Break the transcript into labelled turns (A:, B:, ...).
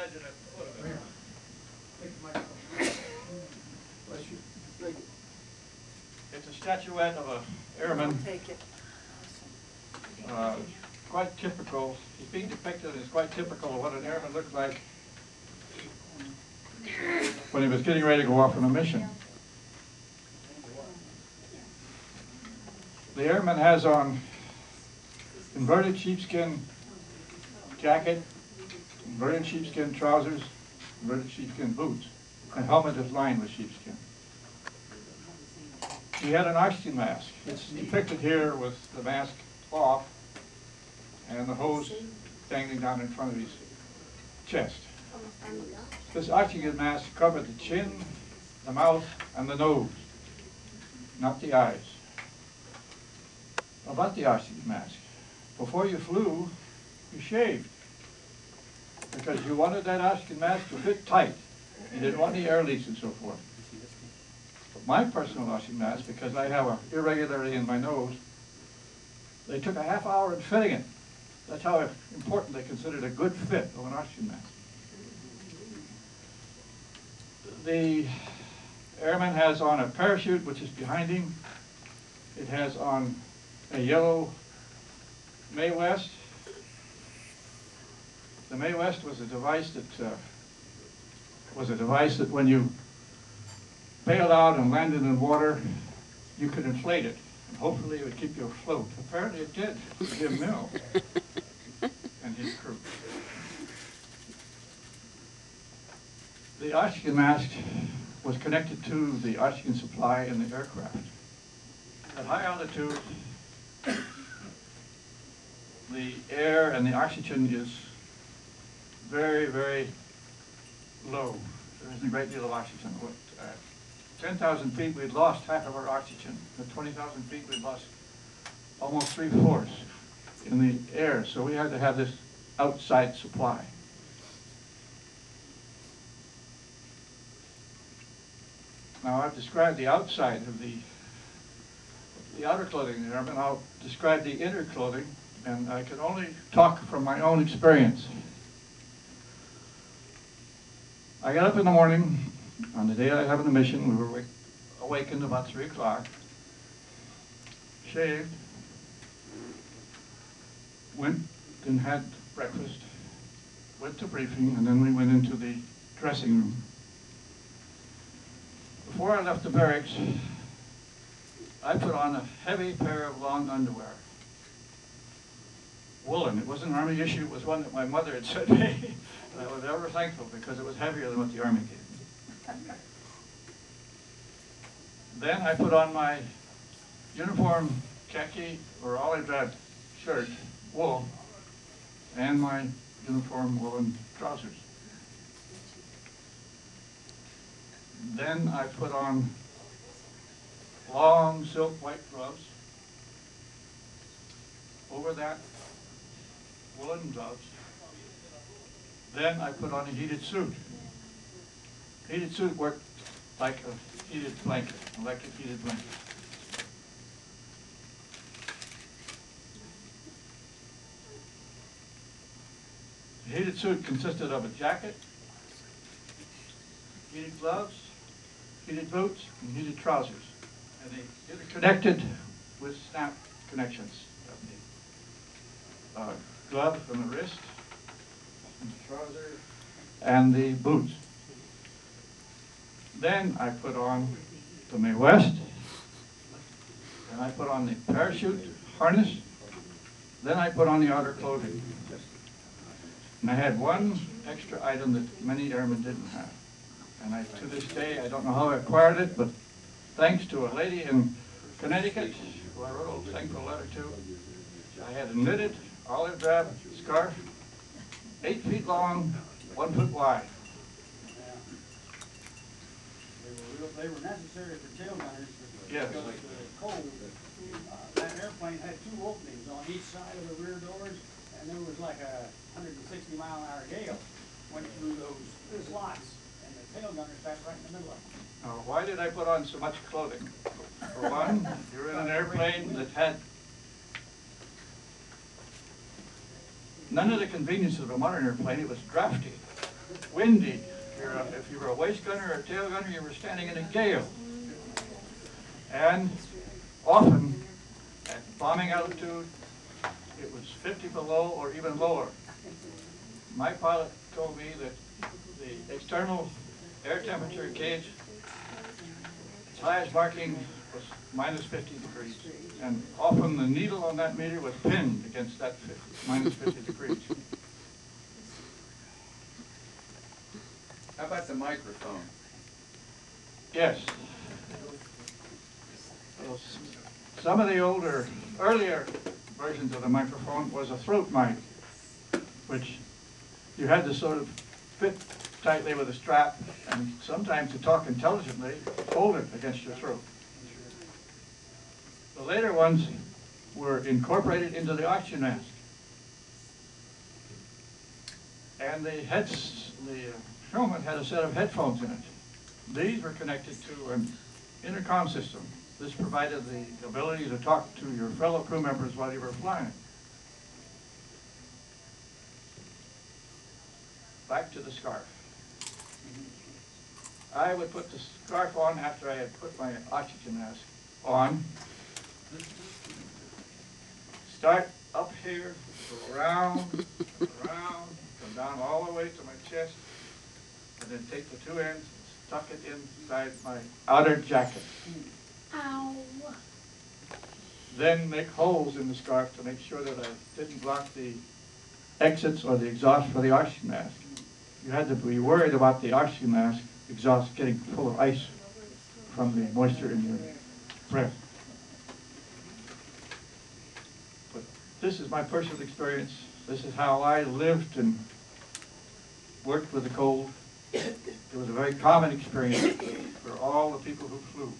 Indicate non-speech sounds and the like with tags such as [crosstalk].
A: legend at the foot of it. It's a statuette of a airman,
B: Take it.
A: uh, quite typical, he's being depicted as quite typical of what an airman looked like when he was getting ready to go off on a mission. The airman has on inverted sheepskin jacket, inverted sheepskin trousers, sheepskin boots. and helmet is lined with sheepskin. He had an oxygen mask. It's depicted here with the mask off and the hose dangling down in front of his chest. This oxygen mask covered the chin, the mouth, and the nose, not the eyes. About the oxygen mask, before you flew, you shaved. Because you wanted that oxygen mask to fit tight. You didn't want any air leaks and so forth. But my personal oxygen mask, because I have an irregularity in my nose, they took a half hour in fitting it. That's how important they considered a good fit of an oxygen mask. The airman has on a parachute, which is behind him. It has on a yellow Mae West. The Mae West was a device that uh, was a device that when you bailed out and landed in water, you could inflate it, and hopefully it would keep you afloat. Apparently it did for Jim Mill [laughs] and his crew. The oxygen mask was connected to the oxygen supply in the aircraft. At high altitude, the air and the oxygen is very, very low. There isn't a great deal of oxygen. What, uh, At 10,000 feet, we'd lost half of our oxygen. At 20,000 feet, we'd lost almost three-fourths in the air. So we had to have this outside supply. Now, I've described the outside of the, the outer clothing there, but I'll describe the inner clothing, and I can only talk from my own experience. I got up in the morning, on the day I have the mission, we were awake- awakened about three o'clock, shaved, went and had breakfast, went to briefing, and then we went into the dressing room. Before I left the barracks, I put on a heavy pair of long underwear. Woolen, it wasn't an Army issue, it was one that my mother had sent me. [laughs] And I was ever thankful because it was heavier than what the Army gave me. Then I put on my uniform khaki or olive drab shirt, wool, and my uniform woolen trousers. Then I put on long silk white gloves. Over that, woolen gloves. Then I put on a heated suit. Heated suit worked like a heated blanket, electric heated blanket. The heated suit consisted of a jacket, heated gloves, heated boots, and heated trousers. And they interconnected with snap connections of the uh, glove from the wrist, and the trouser, and the boots. Then I put on the Mae West, and I put on the parachute harness, then I put on the outer clothing. And I had one extra item that many airmen didn't have. And I, to this day, I don't know how I acquired it, but thanks to a lady in Connecticut, who I wrote a thankful letter to, I had a knitted olive drab scarf, eight feet long, one foot wide.
C: They were real, they were necessary for tail gunners because
A: Yes.
C: because of the cold. Uh, That airplane had two openings on each side of the rear doors, and there was like a hundred and sixty mile an hour gale went through those slots, and the tail gunner sat right in the middle of them.
A: Now, why did I put on so much clothing? For one, you're in an airplane that had none of the conveniences of a modern airplane. It was drafty. windy. If you were a waist gunner or a tail gunner, you were standing in a gale. And often, at bombing altitude, it was 50 below or even lower. My pilot told me that the external air temperature gauge, its highest marking was minus 50 degrees. And often the needle on that meter was pinned against that 50 minus 50 [laughs] degrees.
B: How about the microphone?
A: Yes. Some of the older, earlier versions of the microphone was a throat mic, which you had to sort of fit tightly with a strap, and sometimes to talk intelligently, hold it against your throat. The later ones were incorporated into the oxygen mask. And the heads, the uh, helmet had a set of headphones in it. These were connected to an intercom system. This provided the ability to talk to your fellow crew members while you were flying. Back to the scarf. I would put the scarf on after I had put my oxygen mask on. Start up here, go around, around, come down all the way to my chest, and then take the two ends, and stuck it inside my outer jacket.
D: Ow.
A: Then make holes in the scarf to make sure that I didn't block the exits or the exhaust for the oxygen mask. You had to be worried about the oxygen mask exhaust getting full of ice from the moisture in your breath. This is my personal experience. This is how I lived and worked with the cold. It was a very common experience for all the people who flew.